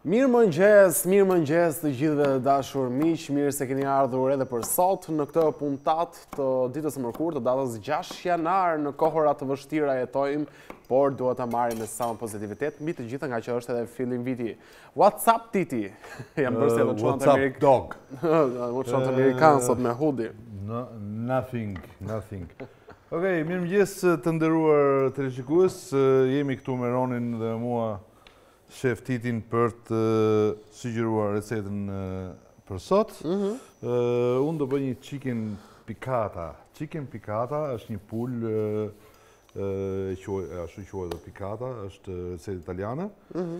Mirëmëngjes, mirëmëngjes të gjithëve të dashur miq, mirë se keni ardhur edhe për sot në këtë puntatë të ditës së mërkurë të datës 6 janar në kohëra të vështira jetojmë, por duhet ta marrim me sa më pozitivitet, mbi të gjitha ngaqë është edhe fillim viti. What's up, Titi? Jam bërë si amerikan. dog? Amerikan sot me hudi. Nothing, nothing. Okej, mirëmëngjes të nderuar teleshikues, jemi këtu me Ronin dhe me mua Shef Titin për të sugjeruar recetën për sot. Mhm. Unë do bëj një chicken pikata. Chicken pikata është një pulë, ashtu quhet dhe pikata, është recetë italiane, mhm.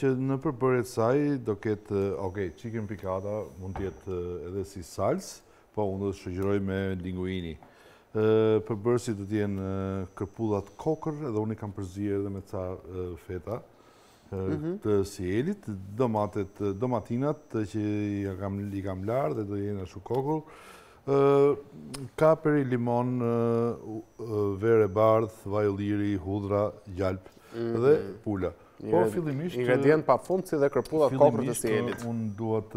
që në përbërje të saj do ketë, okej, chicken pikata mund të jetë edhe si salcë, Po unë do ta shoqëroj me linguini. Përbërësit do të jenë kërpudhat kokërr dhe unë i kam përzier edhe me ca feta mhm. të siellit, domatet, domatinat që i kam larë dhe do jenë ashtu kokërr, kaperi, limon, verë e bardhë, vaj ulliri, hudhra, gjalpë mhm. dhe pula. Po, fillimisht... Ingredientë pa fund si dhe kërpudhat kokërr të siellit. Fillimisht, unë duhet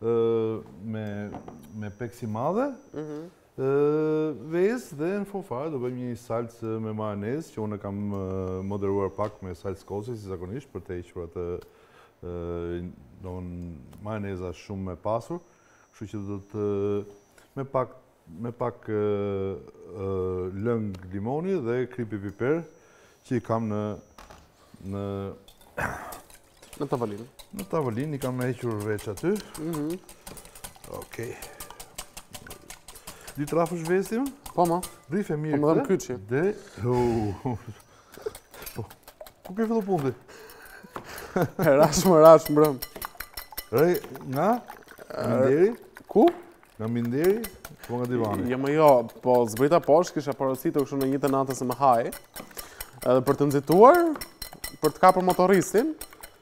me me peksimadhe, vezë dhe në fund fare do bëjmë një salcë me majonezë që unë e kam moderuar pak me salcë kosi si zakonisht për të hequr atë domethënë majoneza shumë e pasur, kështu që do ta me pak me pak lëng limoni dhe kripë e piper që i kam në në në tavolinë. Në tavolinë i kam hequr veç aty. Mhm. Okej. Do t'i rrafësh vezët? Po ma. Rrihe mirë. Po më dhemb kyçi. Dhe... Po. Ku ke fillu punë ti? Rashë më rashë mbrëmë. Re, nga? Minderi? Ku? Nga minderi, apo nga divani? Jo më jo, po zbrita poshtë, kisha porositur kështu në një të natës me haj. Edhe për të nxituar, për të kapur motoristin,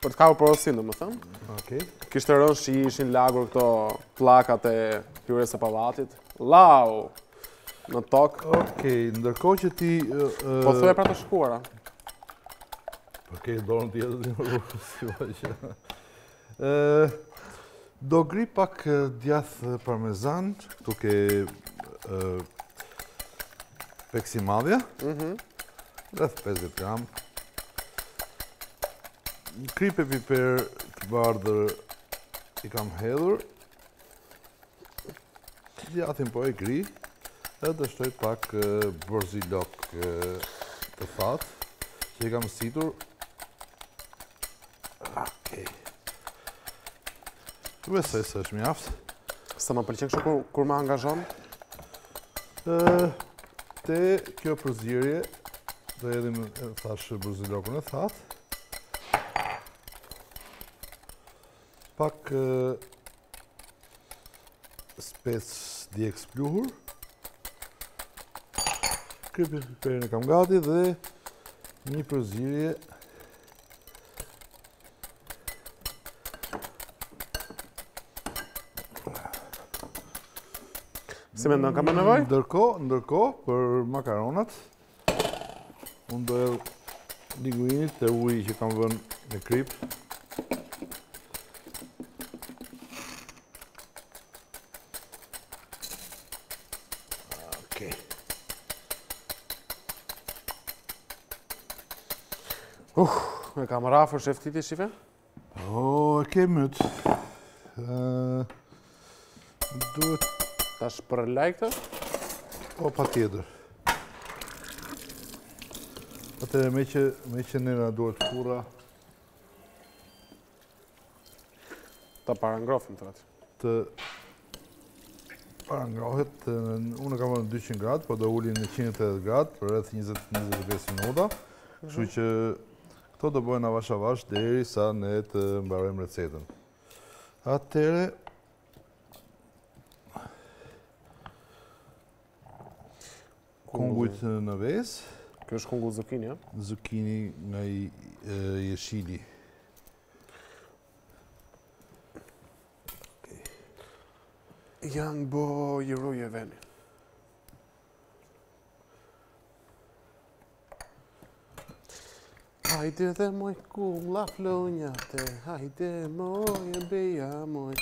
për të kapur porosinë, domethënë. Okej. Okay. Kishte rënë shi, ishin lagur këto pllakat e hyrjes së pallatit. Llau! Në tokë. Okej, okay, ndërkohë që ti uh, Po thuaj pra të shkuara. Okej, okay, dorën ti edhe ti më rrugës, si vajë. Do gri pak djath parmezan, këtu ke peksimadhja, mhm. rreth 50 gram, kripë e piper të bardhë i kam hedhur, Djathin po e grij, edhe të shtoj pak borzilok të thatë, që i kam situr. Okej. Besoj se është mjaft. Sa më pëlqen kështu kur më angazhon? Te kjo përzierje, do hedhim, e thashë, borzilokun e thatë. pak spec djekës pluhur. Kripën, piperin e kam gati dhe një përzierje. Si mendon, ka më nevojë? Ndërkohë, ndërkohë, për makaronat. Unë do hedh linguinit te uji që kam vënë me kripë. Okej. Uh, e kam rrahur, shëtiti, shihe? O, e ke mbytur. Duhet... Ta shpërlaj këtë? Po, patjetër. Atëherë, meqë, meqë ne na duhet furra... Ta parangrohim të ratë. të parangrohet, unë e kam vënë 200 gradë, po do ulim në 180 gradë për rreth 20-25 minuta. Kështu që këto do bëhen avash avash derisa ne të mbarojmë recetën. Atëherë kungujt në vezë. Kjo është kungull zukini, ja? Zukini nga i jeshili. Janë bojë ruj e venë. Hajde dhe moj kumbulla flonjate, hajde moj e beja moj.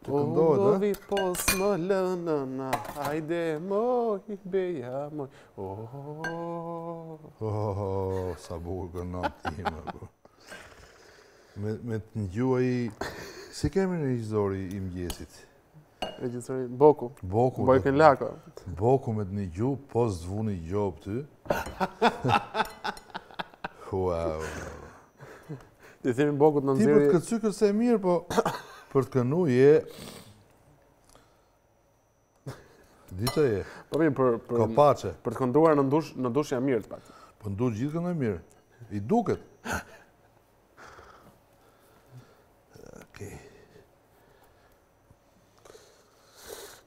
Të këndohet, dhe? O, govi pos më lënë në hajde, moj, beja, moj. O, o, o, sa bukur këndon ti, më burë. Me, me të dëgju... Si e kemi ne regjisorin e mëngjesit? Regjisori, Boku. Boku. Bojken Lako. Boku me të dëgju, po s'të vuri gjobë ty. Wow. Ti thirrin Bokut në nxjerrje. Ti për të kërcyer je e mirë, po për të kënduar je Dita je. Po mirë për për kopaçe. Për të kënduar në dush, në dush jam mirë të paktën. Po në dush gjithë këndojnë mirë. I duket. Okej. Okay.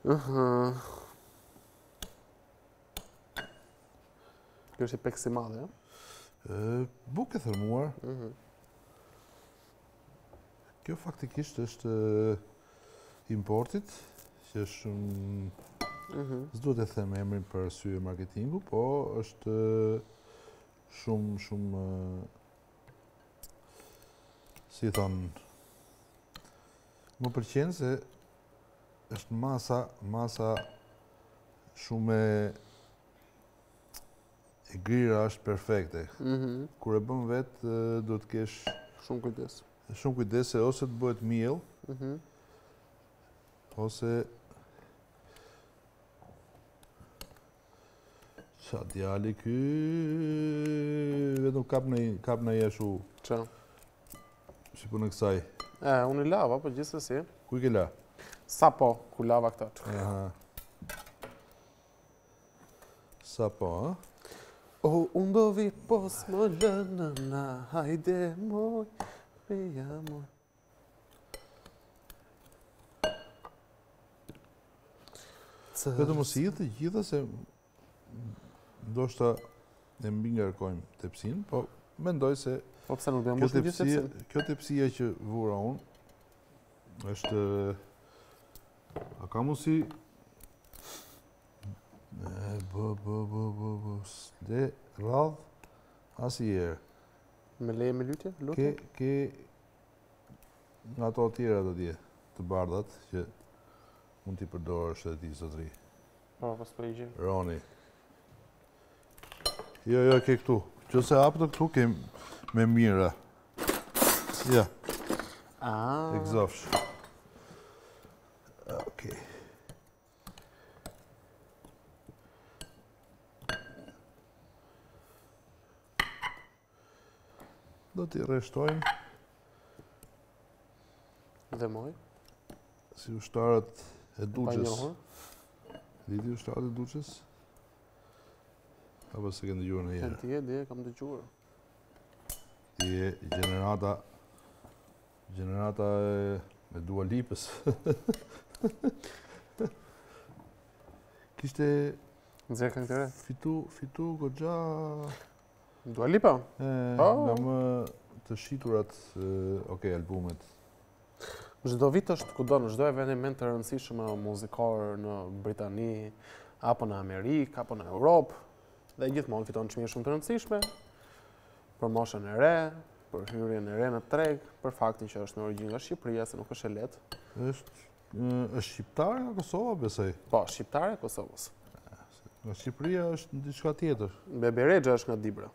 Aha. Uh -huh. Kjo është peksimadhe, jo? Bukë e thërmuar. Mhm. Kjo faktikisht është e importit, që është shumë... Mhm. S'duhet ta them emrin për arsye marketingu, po është shumë, shumë... Si i thonë... Më pëlqen se është masa, masa shumë e grirë është perfekte. Mhm. Kur e bën vetë duhet të kesh shumë kujdes. Shumë kujdes se ose të bëhet miell. Mhm. Ose Ça djali ky Vetëm kap na i kap na i eshu Ça? Si puna e kësaj E, unë i lava, po gjithsesi Ku i ke la? Sapo, kur lava këto Aha Sapo, ha? O, unë do vi po s'më lanë na Hajde moj, me ja moj Dhe të mos i hedh të gjitha se ndoshta e mbingarkojmë tepsinë, po mendoj se po pse nuk dhe më të gjithë të Kjo tepsia që vura unë, është... A ka mu si... Bë, bë, bë, bë, bë, s'del radhë, asnjëherë. Me leje me lutje, lutje? Ke nga ato të tjerat atje, të bardhat, që mund t'i përdorësh edhe ti, zotëri. Po, pas për i gjim. Roni. Jo, jo, ke këtu. Që s'e hap dot këtu, ke më mirë. Ja. Ah. Exhaust. Okay. Do t'i rreshtojmë. Dhe moj. Si ushtarët e Duçes. E di ti ushtarët e Duçes. Apo s'e ke dëgjuar ndonjëherë. Këndë tje, e kam dëgjuar. Dhe gjenerata Gjenerata e Dua Lipës. Kishte... Nëzirë kënë kërë? Fitu, fitu, gogja... Dua Lipa? E, po. nga më të shiturat, ok, albumet. Çdo vit është kudo, në çdo eveniment të rëndësishëm muzikor në Britani, apo në Amerikë, apo në Europë, dhe gjithmonë fiton çmime shumë të rëndësishme, për moshën e re, për hyrjen e re në treg, për faktin që është me origjinë nga Shqipëria, se nuk është e lehtë. Është është shqiptare nga Kosova, besoj? Po, shqiptare e Kosovës. Nga Shqipëria është një diçka tjetër. Bebe Rexha është nga Dibra.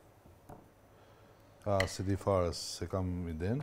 A, s'e di fare, s'e kam idenë.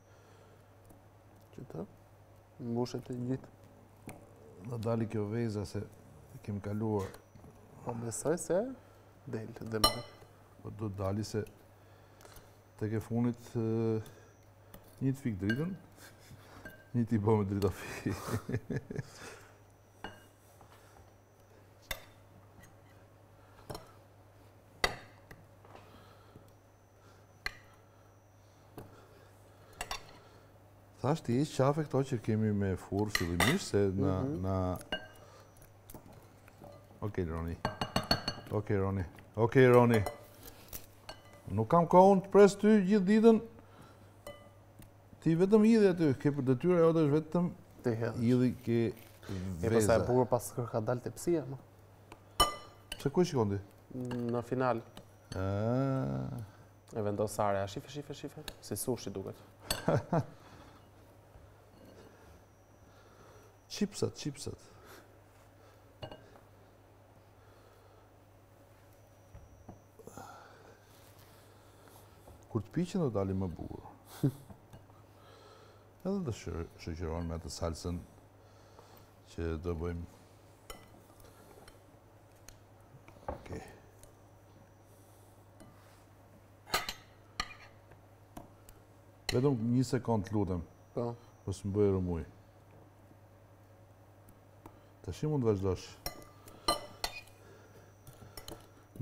Që të mbushet e gjithë. Na doli kjo veza s'e kemi kaluar. Po besoj se del dhe Po duhet të dali se tek e fundit një të fik dritën, një t'i bëjmë drita fikë. Thashë t'i heq qafe këto që kemi me furë fillimisht se na... Mhm. na... Okej, Roni. Okej, Roni. Okej, Roni. Nuk kam kohë unë të pres ty gjithë ditën. Ti vetëm hidhe aty, ke për detyrë ajo është vetëm... Ti hedhë. Hidhe te veza. E përsa e burë pas kërë ka dalë tepsia, ma. Pse ku shikon ti? Në final. Ëh. E vendos Sara, a shihe, shihe, shihe? Si sushi duket. Çipsat, çipsat. Kur të piqen do dalin më bukur. Edhe të shoqëron me të salsën që do bëjmë Vetëm një sekund të lutem. Po. Mos më bëj rrëmujë. Tashi mund të vazhdosh.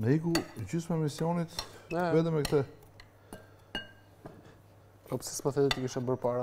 Na iku gjysma e emisionit vetëm me këtë. Po pse s'më the t'i kisha bërë para?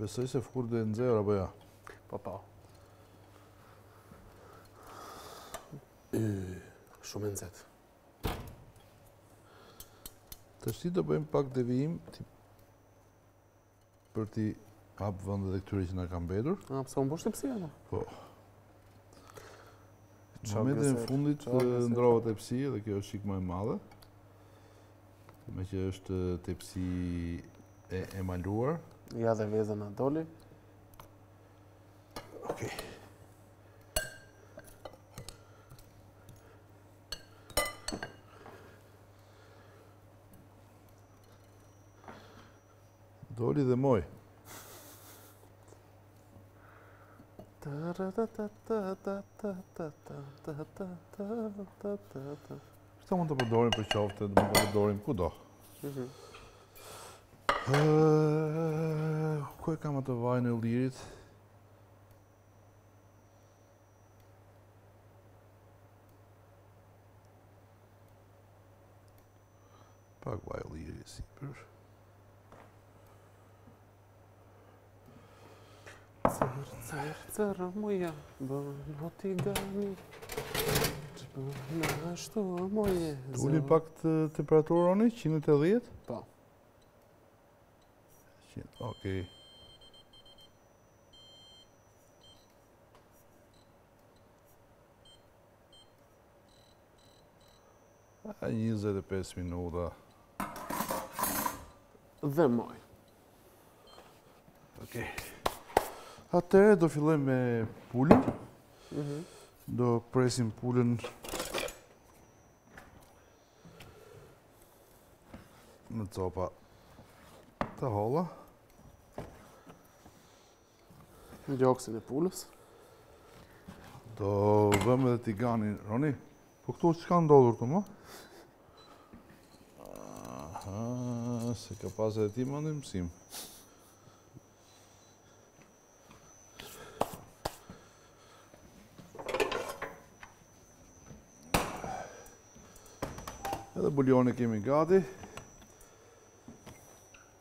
Besoj se shpejt do e nxjerr apo jo. Po po. Shumë e nxehtë. Tashti do bëjmë pak devijim ti... për t'i hap vend edhe këtyre që na kanë mbetur. A, pse u mbush tepsia, anë? Po. Në momentin e fundit, ndërrova tepsi, dhe kjo është çikë më e madhe. Meqë është tepsi e emaluar. Ja dhe veza na doli. Ok. Doli dhe moj. Këto mund t'i përdorim për qofte, mund t'i përdorim kudo. Mhm. Ku e kam atë vajin e ullirit? Pak vaj ulliri sipër. Zërë moja, bënë o tigani, që bënë ashtu moje zërë. Ta ulim pak temperaturën, Roni, 180? Pa. Po. Okej. E njëzet e pesë minuta. Dhe moj. Ok. Atëre do fillojmë me pulën. Mhm. Do presim pulën në copa të holla. Gjoksin e pulës. Do vëmë edhe tiganin. Roni, po këtu çka ndodhur të më? Se ka pas edhe ti mendim. Edhe buljonin kemi gati.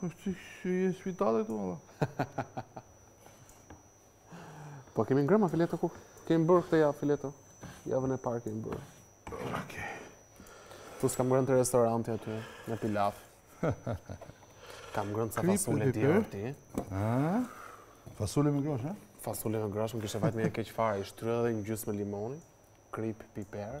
Kështu që je në spitale këtu, valla. Po kemi ngrënë fileto ku? Kemi bërë këtë javë fileto. Javën e parë kemi bërë. Okej. Tu s'kam ngrënë te restoranti aty, në pilaf. Kam ngrënë sa fasule ti orti. Ëh? Fasule me grosh, ha? Fasule me grosh, më kishte vajt më keq fare, i shtrydha dhe një gjysmë limoni, kripë, piper.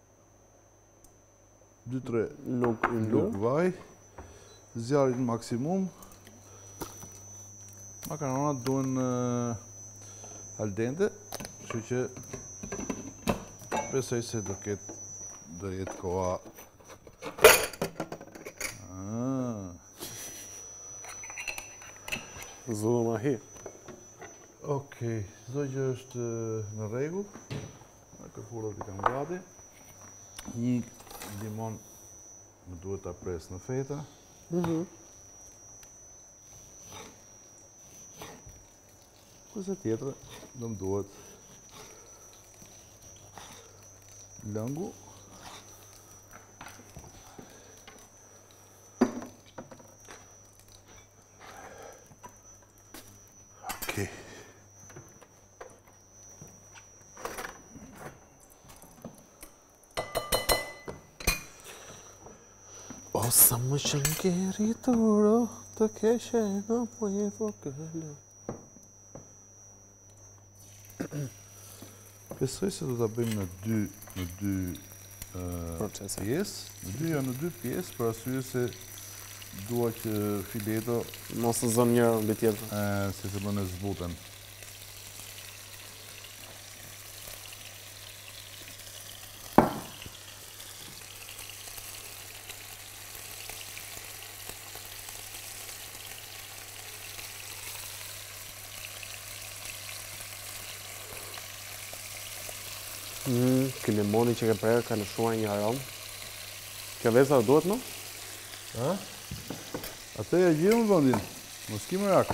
2-3 lugë yndyrë. Lugë vaj. Zjarri në maksimum. Makaronat duhen al dente, kështu që besoj se do ketë do jetë koha. Ah. Zullum ahi. Okej, okay. çdo gjë është në rregull. Kërpudhat i kam gati. Një limon më duhet ta pres në feta. Mhm. Kurse tjetri, do më duhet lëngu. Okej. O sa më shqetëson keri të uro, të keshe e në po një e vogël. Besoj se do ta bëjmë në dy, në dy procese. Pjesë, në dy janë në dy pjesë, për arsye se dua që fileto... Mos të zënë njëra mbi tjetër. Se të bëhen të zbuten. Mm, ky limoni që ke prerë ka lëshuar një aromë. Kjo veza do duhet më? Ha? Atë ia gjejmë vendin. Mos ki merak.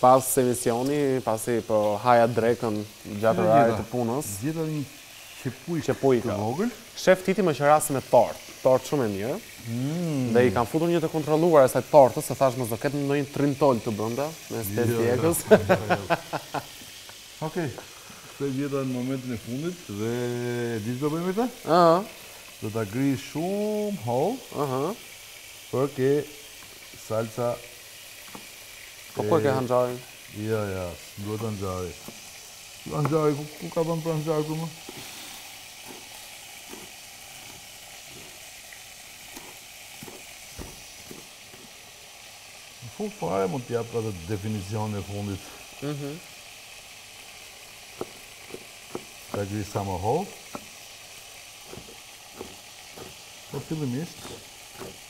Pas emisionit, pasi po haja drekën gjatë orarit të punës. Gjeta një qepujkë të vogël. Shef Titi më qerasi me tortë. Tortë shumë e mirë. Dhe i kam futur një të kontrolluar asaj tortës, se thashë mos do ketë ndonjë tritol këtu brenda, mes pesë pjekës. Okej, këtë e gjeta në momentin e fundit dhe e di ç'do bëj me këtë? Do ta grij shumë hollë, për ke salca Po ku e ke hanxharin? Jo, jo, s'më duhet hanxhari. Ku hanxhari, ku ka vend për hanxhar këtu më? Në fund fare mund t'jap atë definicionin e fundit. Mhm. Ta grij sa më hollë. Po fillimisht,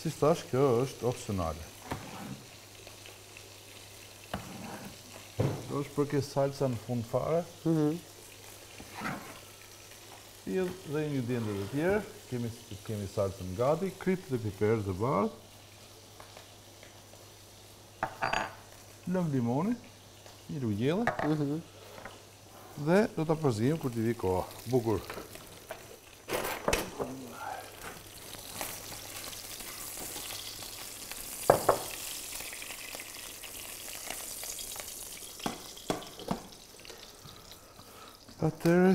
Siç thashë, kjo është opsionale. Kjo është për ke salca në fund fare. Mhm. Sjell dhe ingredientët e tjerë, kemi kemi salcën gati, kripë dhe piper të bardhë. Lëng limoni, një lugë gjelle. Mhm. Dhe do ta përziejmë kur t'i vijë koha. Bukur. Atëherë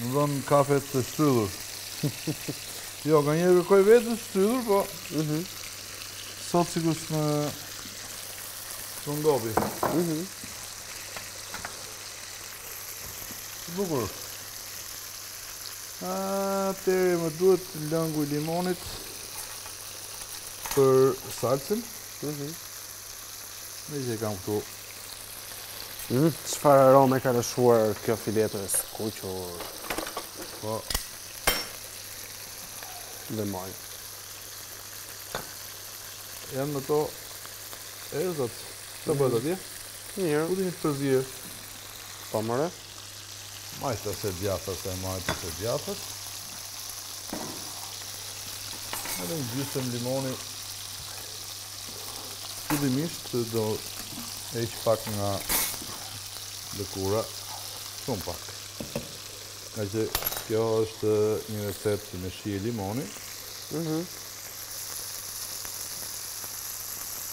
Më jep kafe të shtrydhur. jo, ka njerëz kërkojnë vetëm të shtrydhur, po... Mhm. Sot sikur në... Së në dobi. Mhm. Bukur. Atëherë më duhet lëngu i limonit për salcën. Mhm. Meqë e kam këtu Mmm, çfarë arome ka lëshuar kjo fileto e skuqur. Po. Dhe moj. Janë ato erëzat. Të bëhet atje? Mirë. Këtu një të përzier? Po, mirë. Majtas e djathtas, majtas e djathtas. Edhe një gjysëm limoni. Fillimisht do heq pak nga lëkura. Shumë pak. Ngaqë kjo është një recetë me shije limoni. Mhm.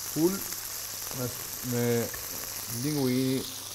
Full me linguini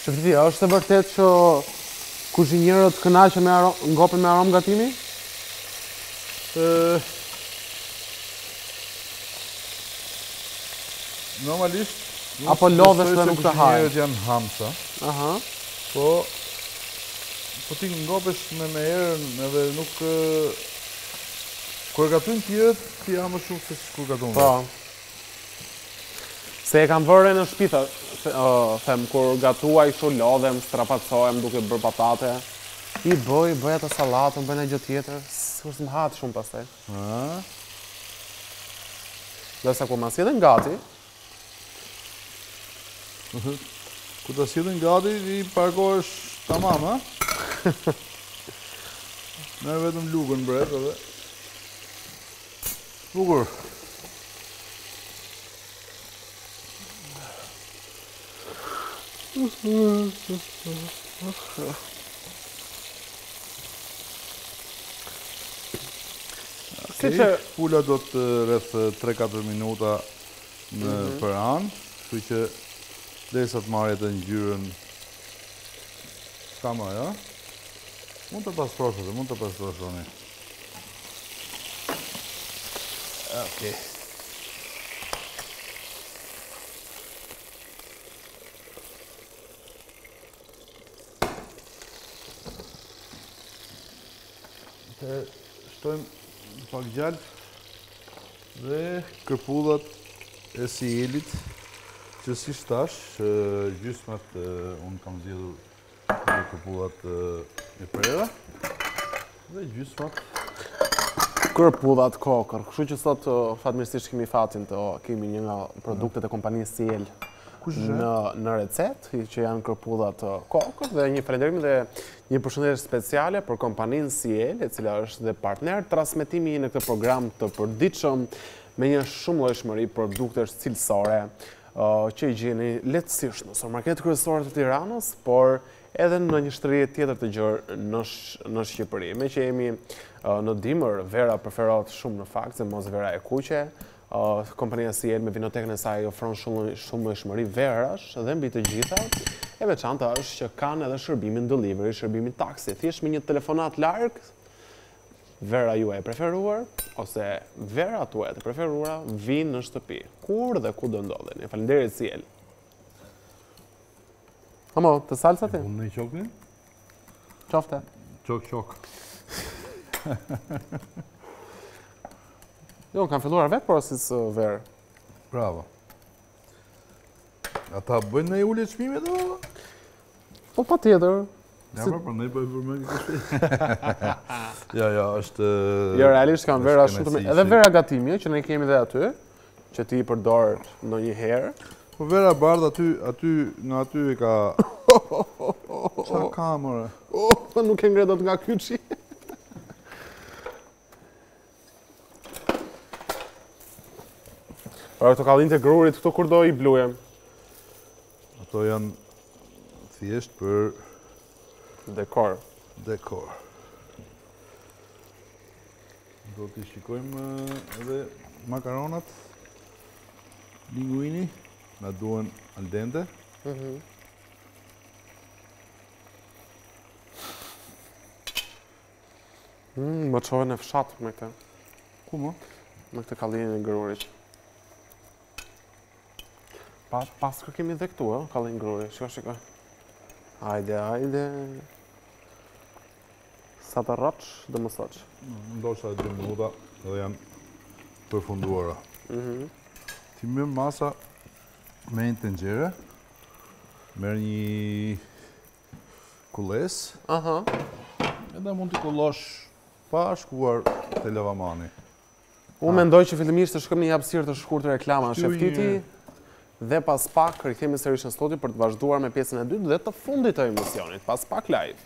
Shef, a është e vërtetë që kuzhinjerët kënaqen me aromë, ngopen me aromë gatimi? Normalisht, Apo lodhesh e nuk të hahet? Kuzhinjerët janë hamësa. Aha. Po, po ti ngopesh me me erën edhe nuk... Kur gatuan tjetri, ti ha më shumë se kur gatuan. Po. Se e kam vërë re në shpi, them, kur gatuaj kështu lodhem, strapacohem duke bërë patate, i bëj, bëj ato sallatën, bëj ndonjë gjë tjetër, sikur s'më hahet shumë pastaj. Ëh. Ndërsa kur ma sjellin gati, Kur ta sjellin gati, i parkohesh tamam, ha? Merr vetëm lugën mbret edhe. Bukur. S... pula duhet rreth 3-4 minuta në mhm. për anë, kështu që derisa të marrë atë ngjyrën tamam, ja. Mund të pastrosh edhe, mund të pastrosh edhe. Okej. Okay. e shtojmë pak gjalp dhe kërpudhat e Cielit që siç thashë gjysmat unë kam zgjedhur Dhe kërpudhat e prera. Dhe gjysmat. Kërpudhat kokërr. Kështu që sot fatmirësisht kemi fatin të kemi një nga produktet e kompanisë Ciel në, në recetë, që janë kërpudhat kokërr dhe një falenderim dhe një përshëndetje speciale për kompaninë Ciel, e cila është dhe partner transmetimi në këtë program të përditshëm me një shumëllojshmëri produktesh cilësore që i gjeni lehtësisht në supermarketet kryesore të Tiranës, por edhe në një shtrirje tjetër të gjërë në Shqipëri. Meqë jemi në dimër, vera preferohet shumë në fakt, sidomos vera e kuqe, kompania Ciel me vinotekën e saj ofron shumëllojshmëri verash dhe mbi të gjitha, e veçanta është që kanë edhe shërbimin delivery, shërbimin taksi, thjesht me një telefonatë larg, Vera juaj e preferuar ose verat tuaja të preferuara vijnë në shtëpi. Kurdo, kudo ndodheni. Faleminderit Ciel. Amo, të salca ti? Unë në qokni? Qofte. Qok, qok. jo, unë kam filluar vetë, porosis verë. Bravo. A ta bëjnë ndonjë ulje çmimi vallë? Po patjetër. Ja, pra, pra, ne bëjmë për më këtë Ja, ja, është... Ja, realisht kanë vera shumë të me... Edhe vera gatimi, eh, që ne kemi dhe aty, që ti i përdor ndonjëherë. Po verë e bardhë aty, aty, nga aty e ka... Ça ka, more? Oh, nuk e ngre dot nga kyqi. Pra këto kallinjtë e grurit, këto kur do i bluajmë? Ato janë thjesht për... Dekor. Dekor. Do t'i shikojmë eh, edhe makaronat. Linguini. Na duhen al dente. Mhm. Mm, më çove në fshat me këtë. Ku me? Me këtë kallinin e grurit. Pa, paskemi dhe këtu, eh, kallinj gruri. Shiko, shiko. Ajde, ajde. Sa të rrëç dhe më sëç. Mm, Ndoshta 2 minuta dhe janë të përfunduara. Mm -hmm. Ti merr masa me një tenxhere, merr një kulles. Aha. Edhe mund të kullosh pa shkuar të lavamani. Unë mendoj që fillimisht të shkojmë në një hapësirë të shkurtër reklamash, Shef Titi, dhe pas pak rikthehemi sërish në studio për të vazhduar me pjesën e dytë dhe të fundit të emisionit, pas pak live.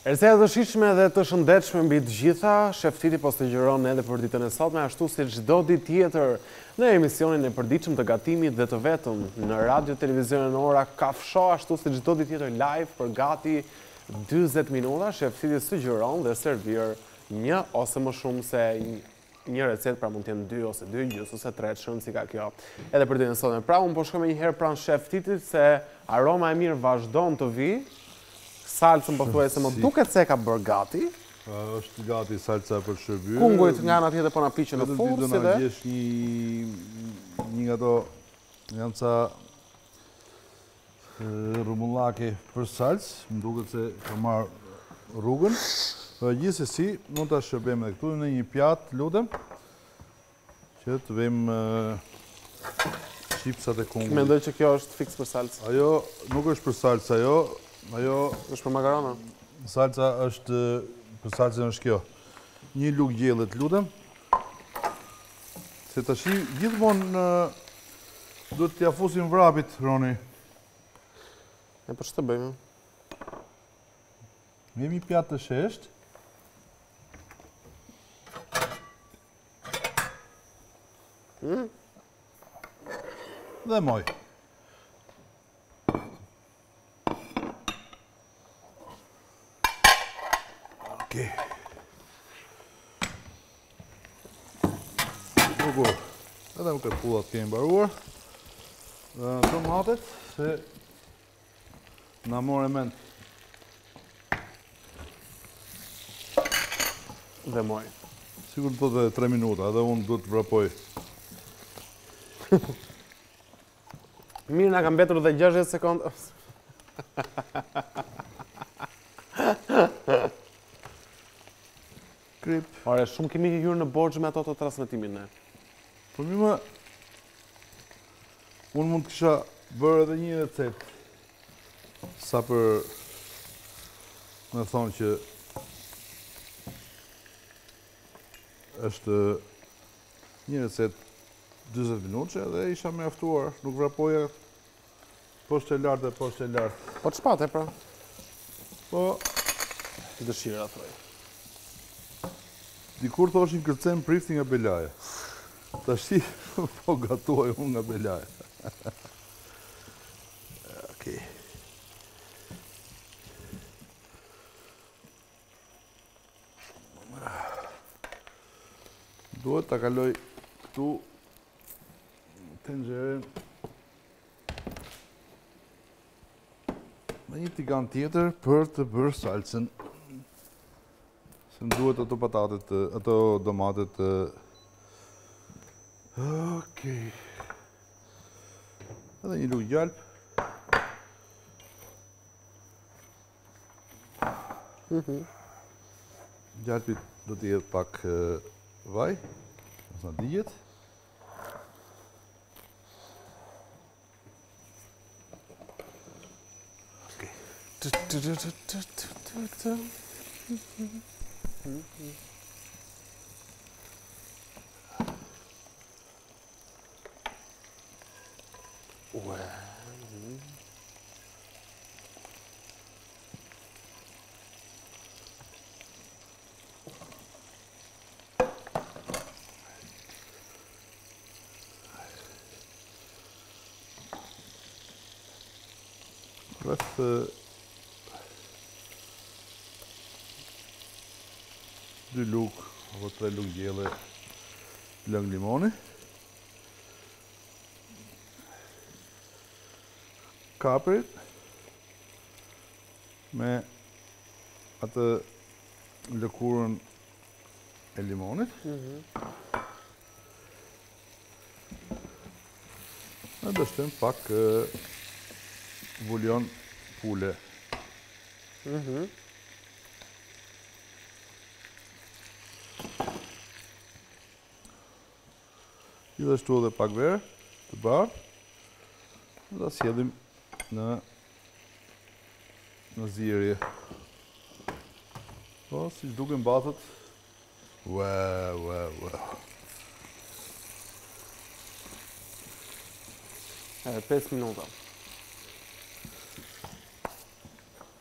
Receta të shijshme dhe të shëndetshme mbi të gjitha, Shef Titi po sugjeron edhe për ditën e sotme ashtu si çdo ditë tjetër në emisionin e përditshëm të gatimit dhe të vetëm në Radio Televizionin Ora Kafsho, ashtu si çdo ditë tjetër live për gati dyzet minuta Shef Titi sugjeron dhe servir një ose më shumë se një recetë, pra mund të jenë dy ose dy gjys ose tre, s'ka rëndësi kjo. Edhe për ditën e sotme. Pra unë po shkoj menjëherë pranë shef Titit se aroma e mirë vazhdon të vijë. Salcën pothuajse më duket se e ka bërë gati. A, është gati salca për t'u shërbyer. Kungujt nga ana tjetër po na piqen në furrë si dhe. Gjesh një një nga to janë ca Rrumullake për salcë, më duket se ka marrë rrugën. Dhe gjithsesi, mund ta shërbejmë dhe këtu në një pjatë, të lutem, që të vejmë çipsat e kungullit. Mendoj që kjo është fiks për salcë. Ajo nuk është për salcë, ajo... Ajo... është për makarona. Salca është... Për salcën është kjo. Një lugë gjelle, të lutem. Se tashi gjithmonë në... Duhet t'ia fusim vrapit, Roni. E po ç' të bëjmë? Më jep një pjatë të sheshtë. Hmm? Dhe moj. Okej. Okay. Bukur. Edhe me këtë pothuaj kemi mbaruar. Dhe domatet, se na more mendtë. Dhe moj. Sikur thotë dhe 3 minuta, edhe unë duhet të vrapoj. Mirë, na ka mbetur dhe 60 sekonda. Kripë. Ore, shumë kemi hyrë në borxh me ato të transmetimit ne. Po mi më Unë mund të kisha bërë edhe një recetë. Sa për me thënë që është Një recetë 20 minutëshe dhe isha mjaftuar, nuk vrapoja poshtë e lartë dhe poshtë e lartë. Po të shpate, pra? Po... Të dëshirë, atëroj. Dikur thoshin kërcen prifti nga belaja. Tashti, po gatuaj unë nga belaja. Okej. Duhet ta kaloj këtu tenxheren me një tigan tjetër për të bërë salcën se më duhet ato patatet ato domatet okej edhe një lugë gjalpë Mhm. Gjalpi do të ketë pak vaj, mos na digjet. rreth dy lugë apo tre lugë gjele Lëng limoni. Kaperit. Me atë lëkurën e limonit. Mhm. I shtojmë pak buljon pule. Mhm. Gjithashtu edhe pak verë të bardhë. Dhe ta sjellim në zierje. Po, siç duket mbetet. Ue, ue, ue. E, 5 minuta.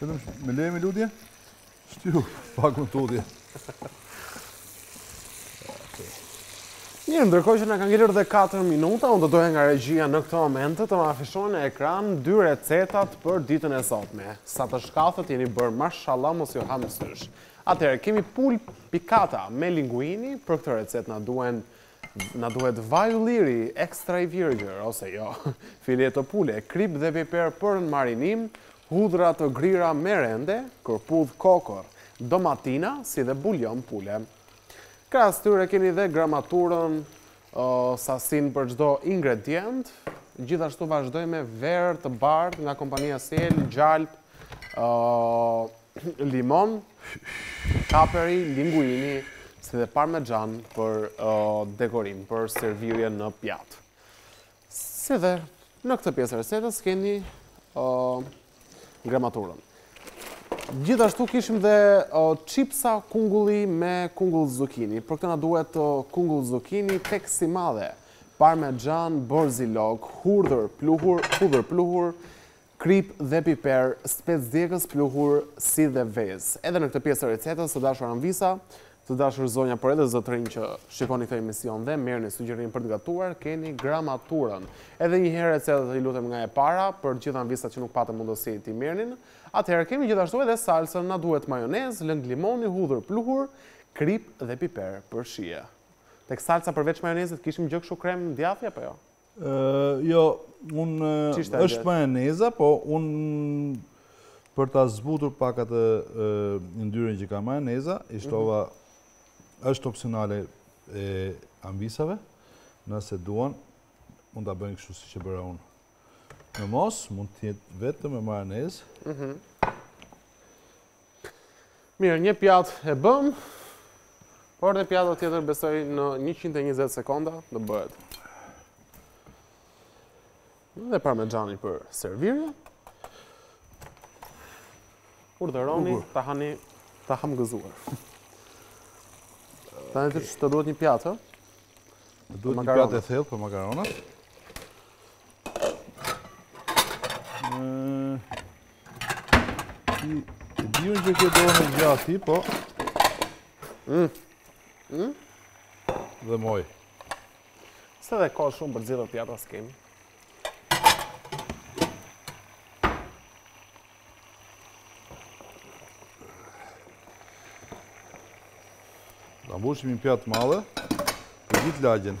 Vetëm me lejë me lutje? Shtiu, pak më tutje. Një, ndërkohë që na kanë ngelur dhe 4 minuta, unë do doja nga regjia në këtë moment të më afishohen në ekran dy recetat për ditën e sotme. Sa të shkathët jeni bërë, mashallah mos ju hamë sysh. Atëherë, kemi pulë pikata me linguini, për këtë recetë na duen Na duhet vaj ulliri ekstra i virgjër ose jo, fileto pule, kripë dhe piper për marinim, hudhra të grira me rende, kërpudhë kokërr, domatina si dhe bujon pule. Krahas tyre keni dhe gramaturën, sasinë për çdo ingredient. Gjithashtu vazhdojmë me verë të bardhë nga kompania Siel, gjalpë, limon, kaperi, linguini, si dhe parmexhan për dekorim, për servirje në pjatë. Si dhe në këtë pjesë të recetës keni gramaturën. Gjithashtu kishim dhe çipsa kungulli me kungull zukini. Për këtë na duhet kungull zukini tek e madhe, parmexhan, borzilok, hurdhër pluhur, hudhër pluhur, kripë dhe piper, spec djegës pluhur, si dhe vezë. Edhe në këtë pjesë të recetës, të dashura amvisa, të dashura zonja por edhe zotërinj që shikoni këtë emision dhe merrni sugjerim për të gatuar, keni gramaturën. Edhe një herë recetat i lutem nga e para për të gjitha amvisat që nuk patën mundësi t'i merrnin. Atëherë kemi gjithashtu edhe salcën, na duhet majonezë, lëng limoni, hudhër pluhur, kripë dhe piper për shije. Tek salca përveç majonezit kishim gjë kështu krem djathi apo jo? Jo, unë është majoneza, po unë për ta zbutur pak atë yndyrën që ka majoneza, i shtova mhm. është opsionale e amvisave, nëse duan, mund ta bëjnë kështu siç e bëra unë. Në mos mund të jetë vetëm me majonezë. Mhm. Mirë, një pjatë e bëmë, por dhe pjata tjetër besoj në 120 sekonda do bëhet. Dhe parmexhani për servirje. Urdhëroni ta hani ta hamë gëzuar. Ta në të që të duhet një pjatë, Të duhet një pjatë e thellë për makaronat. E di unë që ke dorën e gjatë ti, po. Mm. Mm? Dhe moj. Se dhe ka shumë për zilë pjata s'kemi. Ta mbushim një pjatë të madhe, për gjithë lagjen.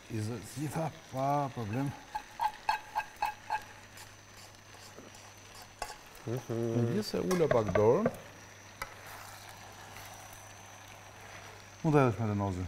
I zë të gjitha pa problem. Mhm. Megjithëse ula pak dorën. Mund të hidheshin me dozën.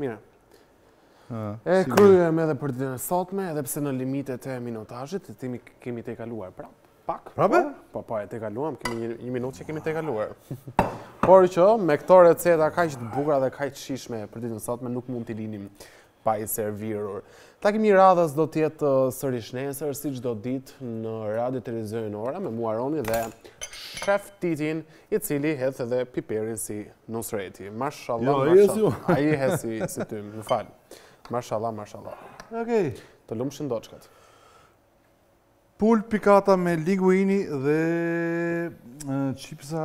Mirë. E kryem edhe për ditën e sotme, edhe pse në limitet e minutazhit, Titi, e kemi tejkaluar prapë. Pak. Prapë? Po, po, po e tejkaluam, kemi një, një minutë që kemi tejkaluar. Por që me këto receta kaq të bukura dhe kaq të shijshme për ditën e sotme nuk mund t'i linim pa i servirur. Takimi i radhës do të jetë sërish nesër, si çdo ditë në Radio Televizionin Ora me mua, Ronin dhe Shef Titin, i cili hedh edhe piperin si Nusreti. Mashallah, jo, mashallah. Ai e hedh si si ty, më fal. Mashallah, mashallah. Okej. Okay. Të lumshin doçkat. Pulë pikata me linguini dhe çipsa